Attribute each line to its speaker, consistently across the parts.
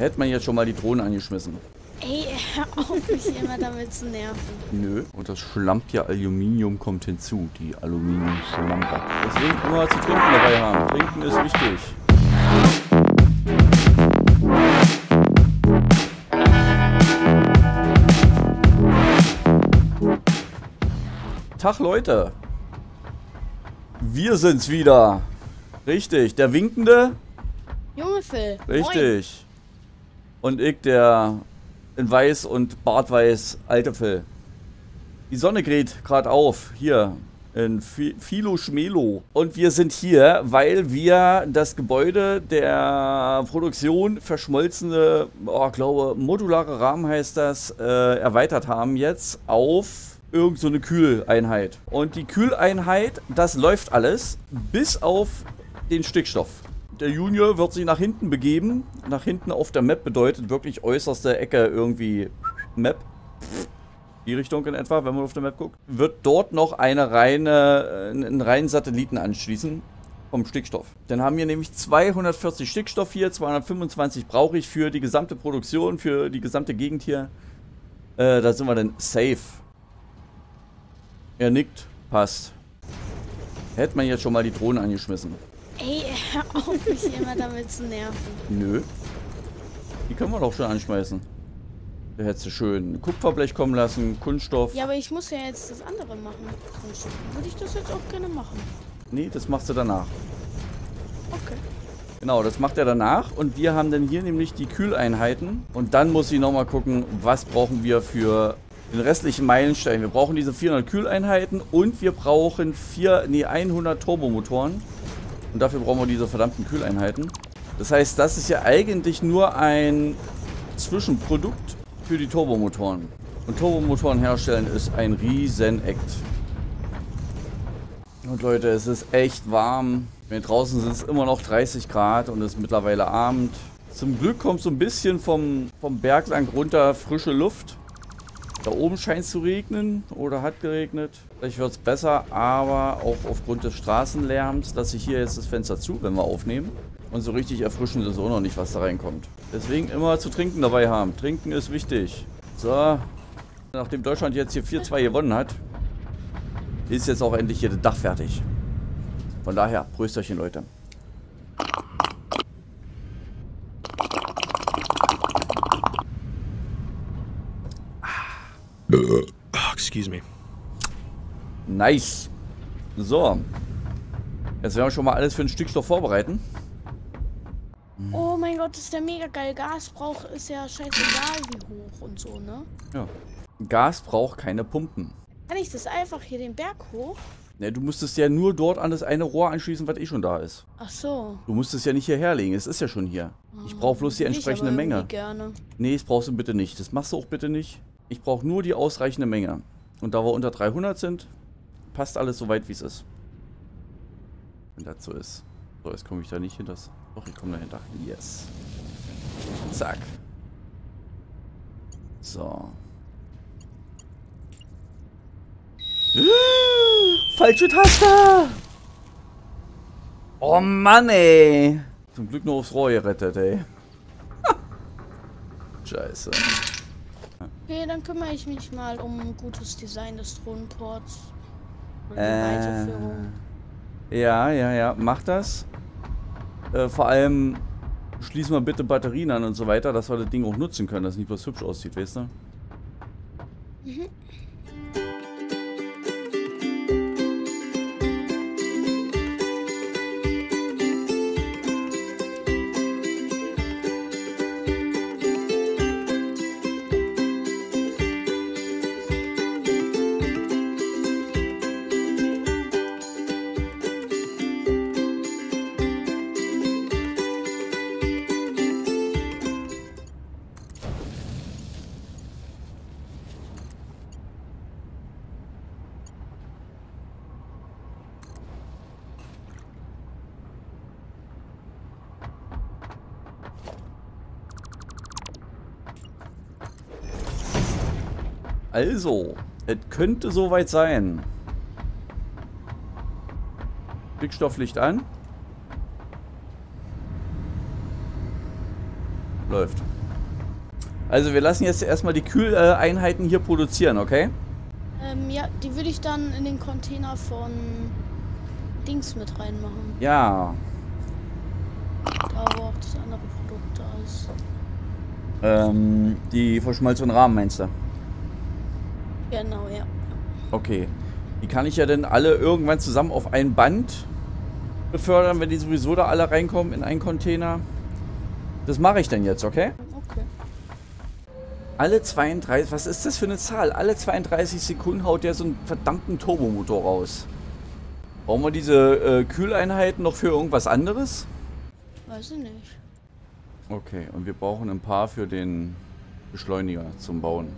Speaker 1: Hätte man jetzt schon mal die Drohnen angeschmissen.
Speaker 2: Ey, hör auf, mich immer damit zu nerven.
Speaker 1: Nö. Und das schlampige Aluminium kommt hinzu. Die Aluminiumschlampe. Deswegen immer zu trinken dabei haben. Trinken ist wichtig. Tag Leute. Wir sind's wieder. Richtig, der winkende.
Speaker 2: Junge Phil.
Speaker 1: Richtig. Und ich, der in weiß und bartweiß alte Phil. Die Sonne geht gerade auf. Hier in Philo Schmelo. Und wir sind hier, weil wir das Gebäude der Produktion verschmolzene, oh, glaube, modulare Rahmen heißt das, äh, erweitert haben jetzt auf irgend so Kühleinheit. Und die Kühleinheit, das läuft alles, bis auf den Stickstoff. Der Junior wird sich nach hinten begeben. Nach hinten auf der Map bedeutet wirklich äußerste Ecke irgendwie Map. Die Richtung in etwa, wenn man auf der Map guckt. Wird dort noch eine reine, einen reinen Satelliten anschließen vom Stickstoff. Dann haben wir nämlich 240 Stickstoff hier, 225 brauche ich für die gesamte Produktion, für die gesamte Gegend hier. Äh, da sind wir dann safe. Er nickt. Passt. Hätte man jetzt schon mal die Drohnen angeschmissen.
Speaker 2: Hör auf, mich immer damit zu nerven.
Speaker 1: Nö. Die können wir doch schon anschmeißen. Da hättest du schön Kupferblech kommen lassen, Kunststoff.
Speaker 2: Ja, aber ich muss ja jetzt das andere machen. Kunststoff. Würde ich das jetzt auch gerne machen.
Speaker 1: Nee, das machst du danach.
Speaker 2: Okay.
Speaker 1: Genau, das macht er danach. Und wir haben dann hier nämlich die Kühleinheiten. Und dann muss ich nochmal gucken, was brauchen wir für den restlichen Meilenstein. Wir brauchen diese 400 Kühleinheiten und wir brauchen vier, nee, 100 Turbomotoren. Und dafür brauchen wir diese verdammten Kühleinheiten. Das heißt, das ist ja eigentlich nur ein Zwischenprodukt für die Turbomotoren. Und Turbomotoren herstellen ist ein riesen Act. Und Leute, es ist echt warm. Hier draußen sind es immer noch 30 Grad und es ist mittlerweile Abend. Zum Glück kommt so ein bisschen vom, vom Berg lang runter frische Luft. Da oben scheint es zu regnen oder hat geregnet. Vielleicht wird es besser, aber auch aufgrund des Straßenlärms lasse ich hier jetzt das Fenster zu, wenn wir aufnehmen. Und so richtig erfrischend ist auch noch nicht, was da reinkommt. Deswegen immer zu trinken dabei haben. Trinken ist wichtig. So. Nachdem Deutschland jetzt hier 4-2 gewonnen hat, ist jetzt auch endlich hier das Dach fertig. Von daher, Prösterchen, Leute.
Speaker 3: Excuse me.
Speaker 1: Nice. So. Jetzt werden wir schon mal alles für den Stickstoff vorbereiten.
Speaker 2: Oh mein Gott, ist der mega geil. Gas braucht ist ja scheißegal wie hoch und so, ne?
Speaker 1: Ja. Gas braucht keine Pumpen.
Speaker 2: Kann ich das einfach hier den Berg hoch?
Speaker 1: Ne, du musstest ja nur dort an das eine Rohr anschließen, was eh schon da ist.
Speaker 2: Ach so.
Speaker 1: Du musst es ja nicht hierher legen, es ist ja schon hier. Ich brauche bloß die entsprechende
Speaker 2: ich
Speaker 1: Menge.
Speaker 2: gerne.
Speaker 1: Nee, das brauchst du bitte nicht. Das machst du auch bitte nicht. Ich brauche nur die ausreichende Menge. Und da wir unter 300 sind, passt alles so weit, wie es ist. Wenn das so ist. So, jetzt komme ich da nicht hinter. Doch, ich komme dahinter. Yes. Zack. So. Falsche Taste! Oh Mann, ey. Zum Glück nur aufs Rohr gerettet, ey. Scheiße.
Speaker 2: Okay, dann kümmere ich mich mal um ein gutes Design des Drohnenports. Und die
Speaker 1: Äh,
Speaker 2: Weiterführung.
Speaker 1: ja, ja, ja. Mach das. Äh, vor allem schließen wir bitte Batterien an und so weiter, dass wir das Ding auch nutzen können, dass es nicht bloß hübsch aussieht, weißt du?
Speaker 2: Mhm.
Speaker 1: Also, es könnte soweit sein. Stickstofflicht an. läuft. Also wir lassen jetzt erstmal die Kühleinheiten hier produzieren, okay?
Speaker 2: Ähm, ja, die würde ich dann in den Container von Dings mit reinmachen.
Speaker 1: Ja.
Speaker 2: Da wo auch das andere Produkt da ist.
Speaker 1: Ähm, die verschmolzenen Rahmen meinst du?
Speaker 2: Genau, ja.
Speaker 1: Okay. Die kann ich ja dann alle irgendwann zusammen auf ein Band befördern, wenn die sowieso da alle reinkommen in einen Container. Das mache ich dann jetzt, okay?
Speaker 2: Okay.
Speaker 1: Alle 32, was ist das für eine Zahl? Alle 32 Sekunden haut der so einen verdammten Turbomotor raus. Brauchen wir diese äh, Kühleinheiten noch für irgendwas anderes?
Speaker 2: Weiß ich nicht.
Speaker 1: Okay, und wir brauchen ein paar für den Beschleuniger zum Bauen.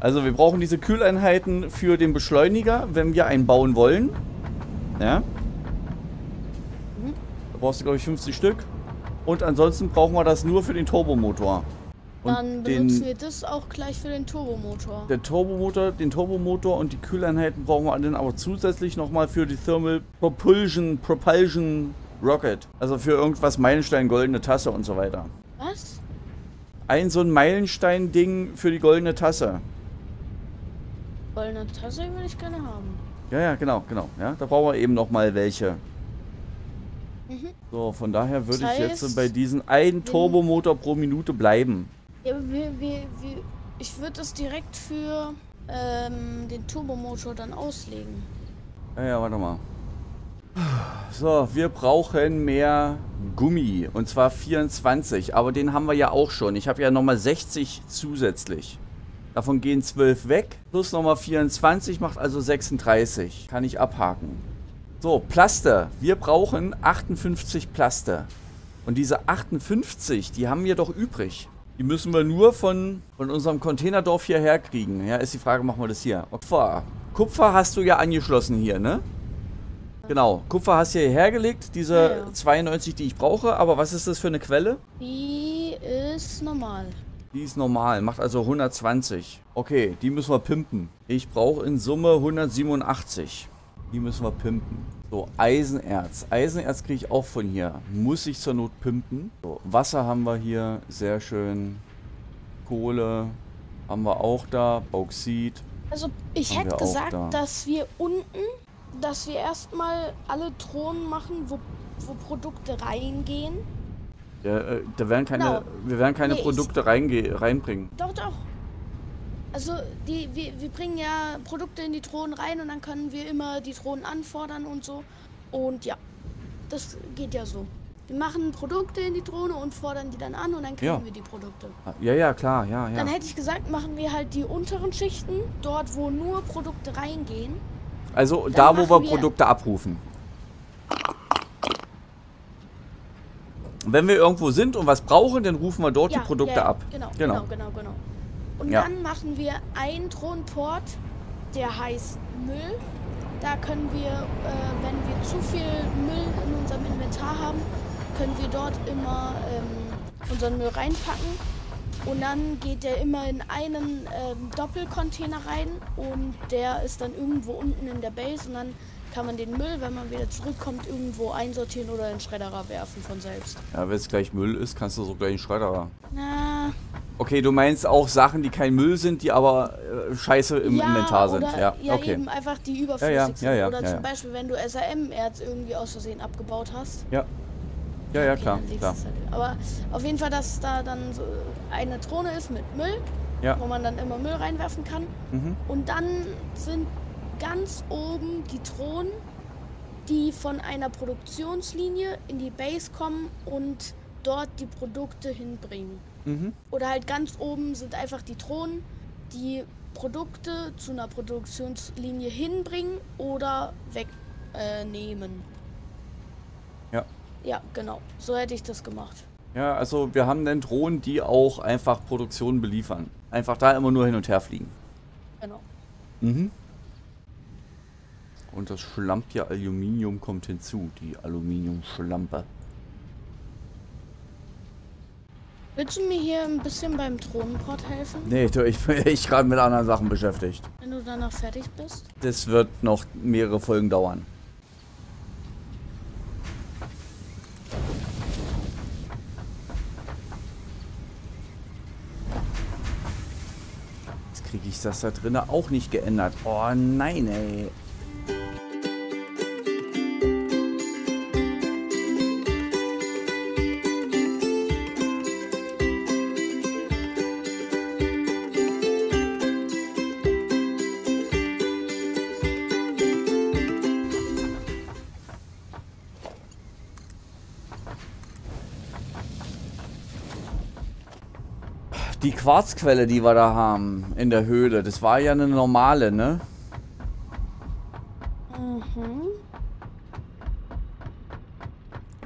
Speaker 1: Also wir brauchen diese Kühleinheiten für den Beschleuniger, wenn wir einen bauen wollen. Ja. Da brauchst du, glaube ich, 50 Stück. Und ansonsten brauchen wir das nur für den Turbomotor. Und
Speaker 2: Dann benutzen
Speaker 1: den,
Speaker 2: wir das auch gleich für den Turbomotor.
Speaker 1: der Turbomotor, den Turbomotor und die Kühleinheiten brauchen wir dann aber zusätzlich nochmal für die Thermal Propulsion, Propulsion Rocket. Also für irgendwas Meilenstein, goldene Tasse und so weiter.
Speaker 2: Was?
Speaker 1: Ein so ein Meilenstein-Ding für die goldene Tasse.
Speaker 2: Goldene Tasse würde ich gerne haben.
Speaker 1: Ja, ja, genau, genau. Ja, da brauchen wir eben nochmal welche.
Speaker 2: Mhm.
Speaker 1: So, von daher würde
Speaker 2: Das
Speaker 1: ich jetzt
Speaker 2: heißt,
Speaker 1: bei diesen einen Turbomotor pro Minute bleiben.
Speaker 2: Ja, aber wir, wir, wir, ich würde das direkt für ähm, den Turbomotor dann auslegen.
Speaker 1: Ja, ja, warte mal. So, wir brauchen mehr Gummi. Und zwar 24. Aber den haben wir ja auch schon. Ich habe ja nochmal 60 zusätzlich. Davon gehen 12 weg. Plus nochmal 24 macht also 36. Kann ich abhaken. So, Plaste. Wir brauchen 58 Plaste. Und diese 58, die haben wir doch übrig. Die müssen wir nur von, von unserem Containerdorf hierher kriegen. Ja, ist die Frage, machen wir das hier. Kupfer. Kupfer hast du ja angeschlossen hier, ne? Genau. Kupfer hast du hierher gelegt. Diese
Speaker 2: Ja, ja.
Speaker 1: 92, die ich brauche. Aber was ist das für eine Quelle?
Speaker 2: Die ist normal.
Speaker 1: Die ist normal, macht also 120. Okay, die müssen wir pimpen. Ich brauche in Summe 187. Die müssen wir pimpen. So, Eisenerz. Eisenerz kriege ich auch von hier. Muss ich zur Not pimpen. So, Wasser haben wir hier. Sehr schön. Kohle haben wir auch da. Bauxit.
Speaker 2: Also ich hätte gesagt,
Speaker 1: da.
Speaker 2: dass wir unten, dass wir erstmal alle Drohnen machen, wo, wo Produkte reingehen.
Speaker 1: Ja, äh, da werden keine,
Speaker 2: Genau.
Speaker 1: wir werden keine
Speaker 2: Nee,
Speaker 1: Produkte reinge reinbringen.
Speaker 2: Doch, doch. Also die, wir, wir bringen ja Produkte in die Drohnen rein und dann können wir immer die Drohnen anfordern und so. Und ja, das geht ja so. Wir machen Produkte in die Drohne und fordern die dann an und dann kriegen
Speaker 1: Ja.
Speaker 2: wir die Produkte.
Speaker 1: Ja, ja, klar, ja, ja.
Speaker 2: Dann hätte ich gesagt, machen wir halt die unteren Schichten, dort wo nur Produkte reingehen.
Speaker 1: Also da, wo wir
Speaker 2: wir-
Speaker 1: Produkte abrufen. Und wenn wir irgendwo sind und was brauchen, dann rufen wir dort die Produkte
Speaker 2: ja, ja,
Speaker 1: ab.
Speaker 2: Genau,
Speaker 1: Genau.
Speaker 2: genau, genau, genau. Und
Speaker 1: Ja.
Speaker 2: dann machen wir einen Drohnenport, der heißt Müll. Da können wir, äh, wenn wir zu viel Müll in unserem Inventar haben, können wir dort immer ähm, unseren Müll reinpacken. Und dann geht der immer in einen ähm, Doppelcontainer rein und der ist dann irgendwo unten in der Base und dann kann man den Müll, wenn man wieder zurückkommt, irgendwo einsortieren oder in den Schredderer werfen von selbst.
Speaker 1: Ja, wenn es gleich Müll ist, kannst du so gleich einen Schredder.
Speaker 2: Na,
Speaker 1: Okay, du meinst auch Sachen, die kein Müll sind, die aber äh, scheiße im Inventar sind.
Speaker 2: Oder,
Speaker 1: Ja,
Speaker 2: ja
Speaker 1: okay.
Speaker 2: eben einfach die überflüssig
Speaker 1: Ja, ja,
Speaker 2: sind.
Speaker 1: ja, ja,
Speaker 2: oder
Speaker 1: ja,
Speaker 2: zum
Speaker 1: ja.
Speaker 2: Beispiel, wenn du SRM-Erz irgendwie aus Versehen abgebaut hast.
Speaker 1: Ja. Ja, ja,
Speaker 2: Okay,
Speaker 1: klar, klar.
Speaker 2: Halt. Aber auf jeden Fall, dass da dann so eine Drohne ist mit Müll,
Speaker 1: Ja.
Speaker 2: wo man dann immer Müll reinwerfen kann.
Speaker 1: Mhm.
Speaker 2: Und dann sind ganz oben die Drohnen, die von einer Produktionslinie in die Base kommen und dort die Produkte hinbringen.
Speaker 1: Mhm.
Speaker 2: Oder halt ganz oben sind einfach die Drohnen, die Produkte zu einer Produktionslinie hinbringen oder wegnehmen. Äh.
Speaker 1: Ja.
Speaker 2: ja, genau. So hätte ich das gemacht.
Speaker 1: Ja, also wir haben dann Drohnen, die auch einfach Produktionen beliefern. Einfach da immer nur hin und her fliegen.
Speaker 2: Genau.
Speaker 1: Mhm. Und das Schlampje Aluminium kommt hinzu, die Aluminiumschlampe.
Speaker 2: Willst du mir hier ein bisschen beim Thronenport helfen?
Speaker 1: Nee, du, ich bin ich gerade mit anderen Sachen beschäftigt.
Speaker 2: Wenn du danach fertig bist?
Speaker 1: Das wird noch mehrere Folgen dauern. Jetzt kriege ich das da drinnen auch nicht geändert. Oh nein, ey. Die Quarzquelle, die wir da haben in der Höhle, das war ja eine normale, ne?
Speaker 2: Mhm.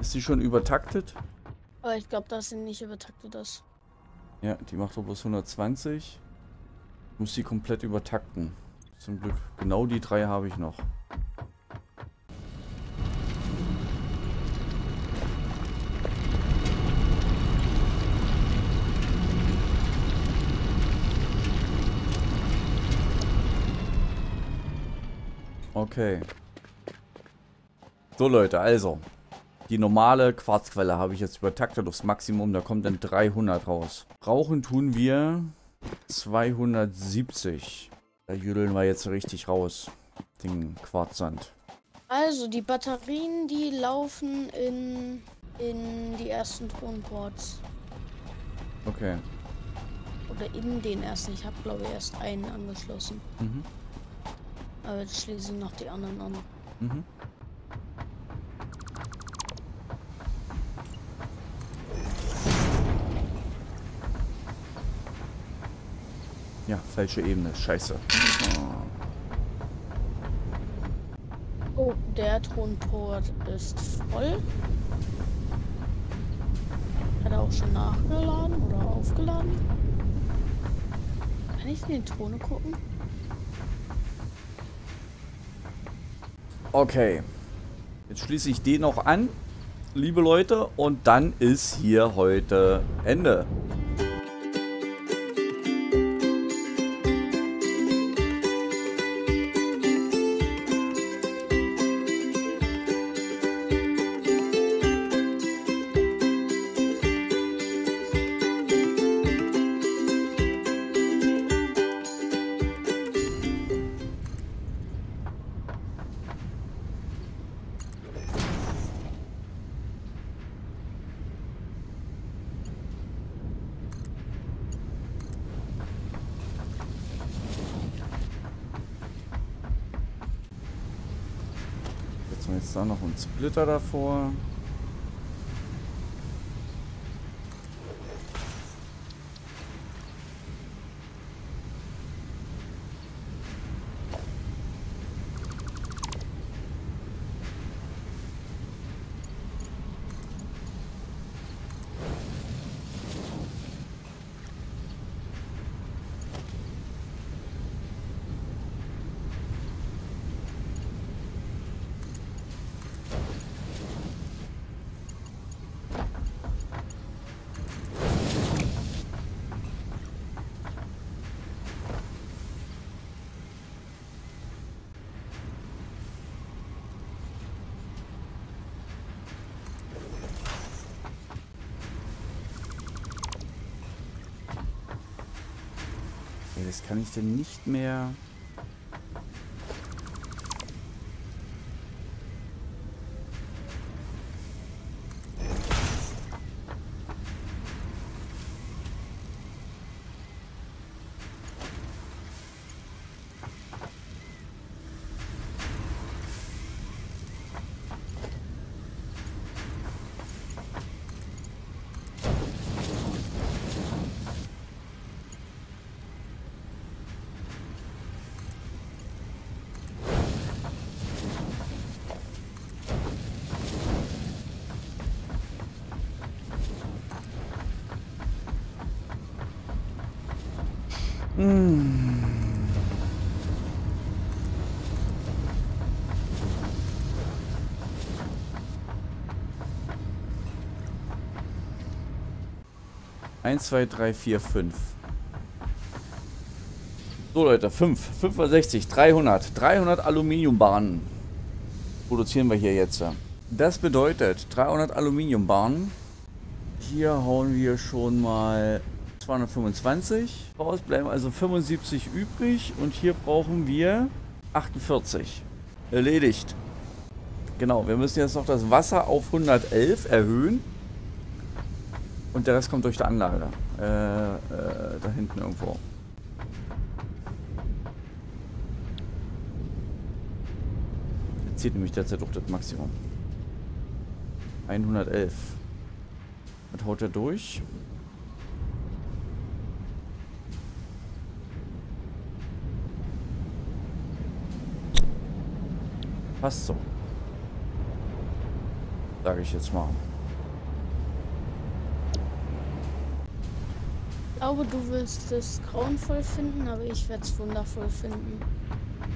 Speaker 1: Ist die schon übertaktet?
Speaker 2: Aber ich glaube, das sind nicht übertaktet das.
Speaker 1: Ja, die macht doch bloß 120. Ich muss die komplett übertakten. Zum Glück. Genau die drei habe ich noch. Okay. So Leute, also. Die normale Quarzquelle habe ich jetzt übertaktet aufs Maximum. Da kommt dann 300 raus. Brauchen tun wir 270. Da jüdeln wir jetzt richtig raus. Den Quarzsand.
Speaker 2: Also, die Batterien, die laufen in, in die ersten Thronports.
Speaker 1: Okay.
Speaker 2: Oder in den ersten. Ich habe, glaube ich, erst einen angeschlossen.
Speaker 1: Mhm.
Speaker 2: Aber jetzt schließen noch die anderen an.
Speaker 1: Mhm. Ja, falsche Ebene. Scheiße.
Speaker 2: Oh, der Thronport ist voll. Hat er auch schon nachgeladen oder aufgeladen? Kann ich in die Throne gucken?
Speaker 1: Okay. Jetzt schließe ich den noch an, liebe Leute, und dann ist hier heute Ende. Splitter davor. Ey, das kann ich denn nicht mehr... Eins, zwei, drei, vier, fünf. So Leute, 5, 65, 300, 300 Aluminiumbahnen produzieren wir hier jetzt. Das bedeutet 300 Aluminiumbahnen. Hier hauen wir schon mal 225. Raus bleiben also 75 übrig. Und hier brauchen wir 48. Erledigt. Genau, wir müssen jetzt noch das Wasser auf 111 erhöhen. Und der Rest kommt durch die Anlage. Äh, äh, da hinten irgendwo. Jetzt zieht nämlich derzeit auch das Maximum. 111. Was haut er durch? Passt so. Sage ich jetzt mal.
Speaker 2: Ich glaube, du willst es grauenvoll finden, aber ich werde es wundervoll finden.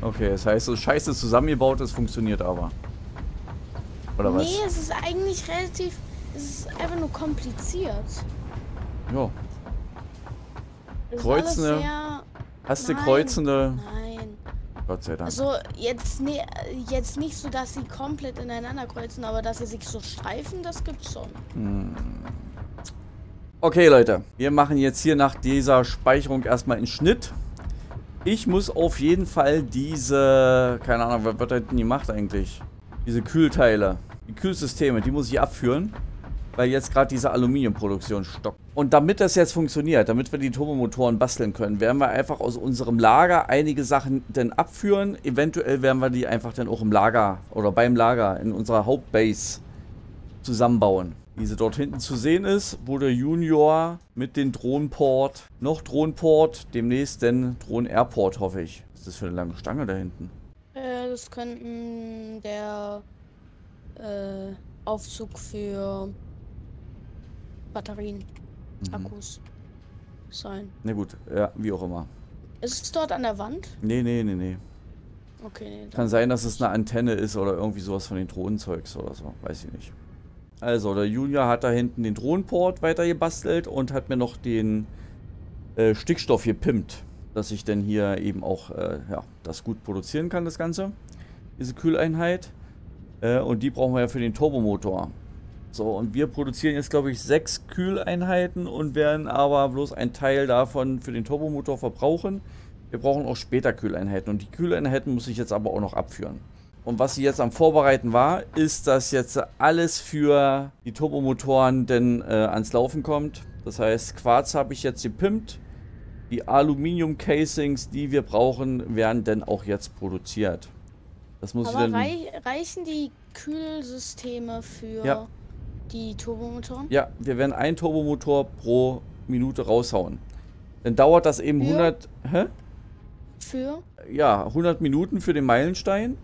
Speaker 1: Okay, das heißt, so scheiße zusammengebaut ist, funktioniert aber. Oder was?
Speaker 2: Nee, es ist eigentlich relativ. Es ist einfach nur kompliziert.
Speaker 1: Ja.
Speaker 2: Es
Speaker 1: Kreuzende- Hast du kreuzende...
Speaker 2: Nein.
Speaker 1: Gott sei Dank.
Speaker 2: Also jetzt, ne, jetzt nicht so, dass sie komplett ineinander kreuzen, aber dass sie sich so streifen, das gibt's schon.
Speaker 1: Okay, Leute. Wir machen jetzt hier nach dieser Speicherung erstmal einen Schnitt. Ich muss auf jeden Fall diese... Keine Ahnung, was wird da hinten gemacht eigentlich? Diese Kühlteile. Die Kühlsysteme, die muss ich abführen. Weil jetzt gerade diese Aluminiumproduktion stockt. Und damit das jetzt funktioniert, damit wir die Turbomotoren basteln können, werden wir einfach aus unserem Lager einige Sachen dann abführen. Eventuell werden wir die einfach dann auch im Lager oder beim Lager in unserer Hauptbase zusammenbauen. Wie sie dort hinten zu sehen ist, wo der Junior mit dem Drohnenport, noch Drohnenport, demnächst dann Drohnen-Airport, hoffe ich. Was ist das für eine lange Stange da hinten?
Speaker 2: Äh, das könnten der äh, Aufzug für Batterien,
Speaker 1: Mhm.
Speaker 2: Akkus sein.
Speaker 1: Na gut, ja, wie auch immer.
Speaker 2: Ist es dort an der Wand?
Speaker 1: Nee, nee, nee, nee.
Speaker 2: Okay, nee.
Speaker 1: Kann sein, dass es eine Antenne ist oder irgendwie sowas von den Drohnenzeugs oder so. Weiß ich nicht. Also, der Junior hat da hinten den Drohnenport weiter gebastelt und hat mir noch den äh, Stickstoff gepimpt, dass ich dann hier eben auch äh, ja, das gut produzieren kann, das Ganze. Diese Kühleinheit. Äh, und die brauchen wir ja für den Turbomotor. So, und wir produzieren jetzt, glaube ich, sechs Kühleinheiten und werden aber bloß einen Teil davon für den Turbomotor verbrauchen. Wir brauchen auch später Kühleinheiten und die Kühleinheiten muss ich jetzt aber auch noch abführen. Und was sie jetzt am Vorbereiten war, ist, dass jetzt alles für die Turbomotoren denn äh, ans Laufen kommt. Das heißt, Quarz habe ich jetzt gepimpt. Die Aluminium-Casings, die wir brauchen, werden dann auch jetzt produziert. Das muss ich
Speaker 2: Aber
Speaker 1: dann.
Speaker 2: rei reichen die Kühlsysteme für
Speaker 1: Ja.
Speaker 2: Die Turbomotoren?
Speaker 1: Ja, wir werden einen Turbomotor pro Minute raushauen. Dann dauert das eben
Speaker 2: Ja.
Speaker 1: 100, hä?
Speaker 2: Für?
Speaker 1: Ja, 100 Minuten für den Meilenstein.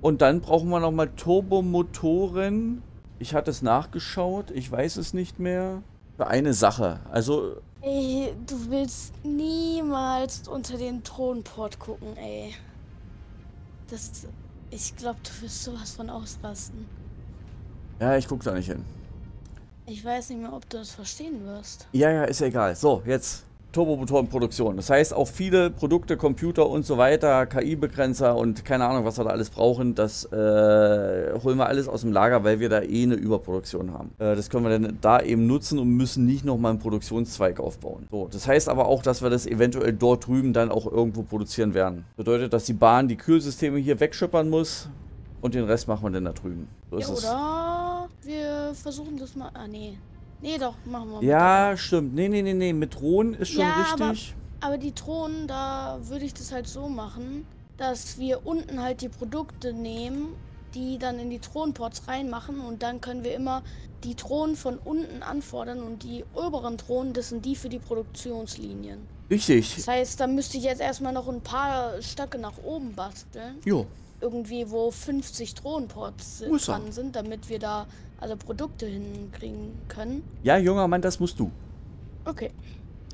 Speaker 1: Und dann brauchen wir nochmal Turbomotoren. Ich hatte es nachgeschaut, ich weiß es nicht mehr. Für eine Sache. Also,
Speaker 2: Ey, du willst niemals unter den Thronport gucken, ey. Das. Ich glaube, du wirst sowas von ausrasten.
Speaker 1: Ja, ich gucke da nicht hin.
Speaker 2: Ich weiß nicht mehr, ob du das verstehen wirst.
Speaker 1: Ja, ja, ist ja egal. So, jetzt Turbomotorenproduktion. Das heißt, auch viele Produkte, Computer und so weiter, KI-Begrenzer und keine Ahnung, was wir da alles brauchen, das äh, holen wir alles aus dem Lager, weil wir da eh eine Überproduktion haben. Äh, das können wir dann da eben nutzen und müssen nicht nochmal einen Produktionszweig aufbauen. So, das heißt aber auch, dass wir das eventuell dort drüben dann auch irgendwo produzieren werden. Bedeutet, dass die Bahn die Kühlsysteme hier wegschippern muss und den Rest machen wir dann da drüben. So
Speaker 2: Ja,
Speaker 1: ist es.
Speaker 2: oder wir versuchen das mal. Ah, nee. Nee, doch, machen wir. mit
Speaker 1: Ja, stimmt. Nee, nee, nee, nee. Mit Drohnen ist schon
Speaker 2: Ja, aber-
Speaker 1: richtig.
Speaker 2: Aber die Thronen, da würde ich das halt so machen, dass wir unten halt die Produkte nehmen, die dann in die Thronports reinmachen und dann können wir immer die Thronen von unten anfordern und die oberen Thronen, das sind die für die Produktionslinien.
Speaker 1: Richtig.
Speaker 2: Das heißt, da müsste ich jetzt erstmal noch ein paar Stöcke nach oben basteln.
Speaker 1: Jo.
Speaker 2: Irgendwie, wo 50 Thronports si-
Speaker 1: Muss er.
Speaker 2: dran sind, damit wir da alle Produkte hinkriegen können.
Speaker 1: Ja, junger Mann, das musst du.
Speaker 2: Okay.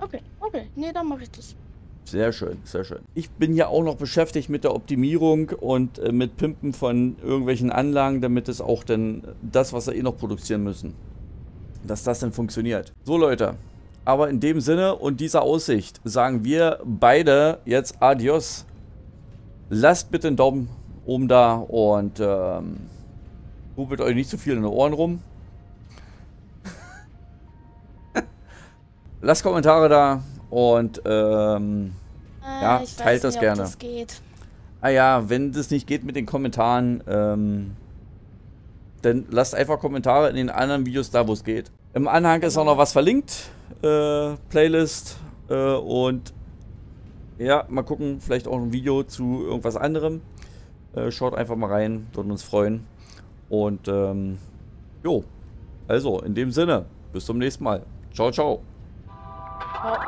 Speaker 2: Okay, okay. Nee, dann mache ich das.
Speaker 1: Sehr schön, sehr schön. Ich bin ja auch noch beschäftigt mit der Optimierung und äh, mit Pimpen von irgendwelchen Anlagen, damit es auch dann das, was wir eh noch produzieren müssen, dass das dann funktioniert. So Leute, aber in dem Sinne und dieser Aussicht sagen wir beide jetzt Adios. Lasst bitte einen Daumen oben da und ähm, rubbelt euch nicht zu viel in den Ohren rum. lasst Kommentare da und ähm,
Speaker 2: Äh,
Speaker 1: Ja, teilt das
Speaker 2: nicht,
Speaker 1: gerne.
Speaker 2: Das geht.
Speaker 1: ah ja, wenn das nicht geht mit den Kommentaren, ähm, dann lasst einfach Kommentare in den anderen Videos da, wo es geht. Im Anhang ist auch noch was verlinkt, äh, Playlist äh, und ja, mal gucken, vielleicht auch ein Video zu irgendwas anderem. Äh, schaut einfach mal rein, würden uns freuen. Und ähm, jo, also in dem Sinne, bis zum nächsten Mal. Ciao, ciao.
Speaker 2: Ciao.